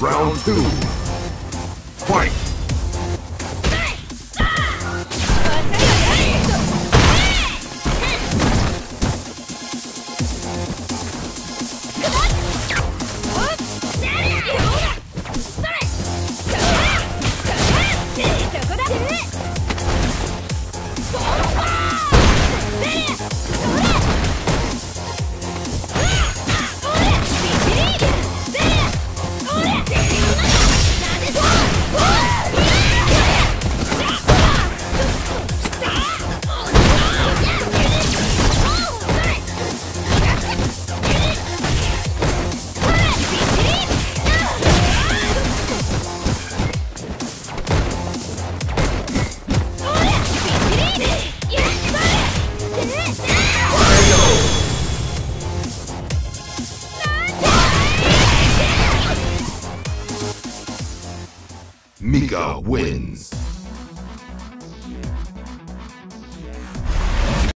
Round two. Fight! Mika wins.